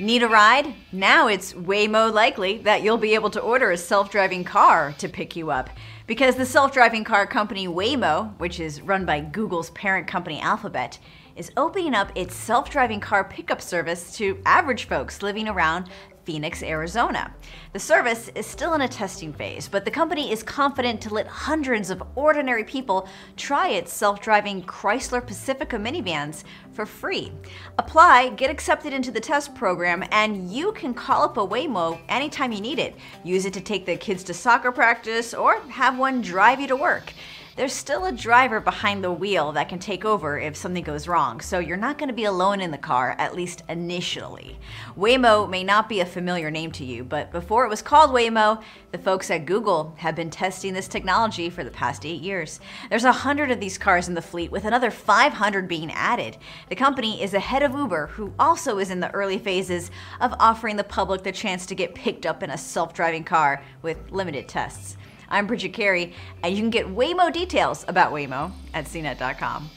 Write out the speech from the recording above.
Need a ride? Now it's way more likely that you'll be able to order a self driving car to pick you up. Because the self driving car company Waymo, which is run by Google's parent company Alphabet, is opening up its self driving car pickup service to average folks living around Phoenix, Arizona. The service is still in a testing phase, but the company is confident to let hundreds of ordinary people try its self driving Chrysler Pacifica minivans for free. Apply, get accepted into the test program, and you can call up a Waymo anytime you need it. Use it to take the kids to soccer practice or have one drive you to work there's still a driver behind the wheel that can take over if something goes wrong, so you're not going to be alone in the car, at least initially. Waymo may not be a familiar name to you, but before it was called Waymo, the folks at Google have been testing this technology for the past eight years. There's a hundred of these cars in the fleet, with another 500 being added. The company is ahead of Uber, who also is in the early phases of offering the public the chance to get picked up in a self driving car with limited tests. I'm Bridget Carey, and you can get way more details about Waymo at cnet.com.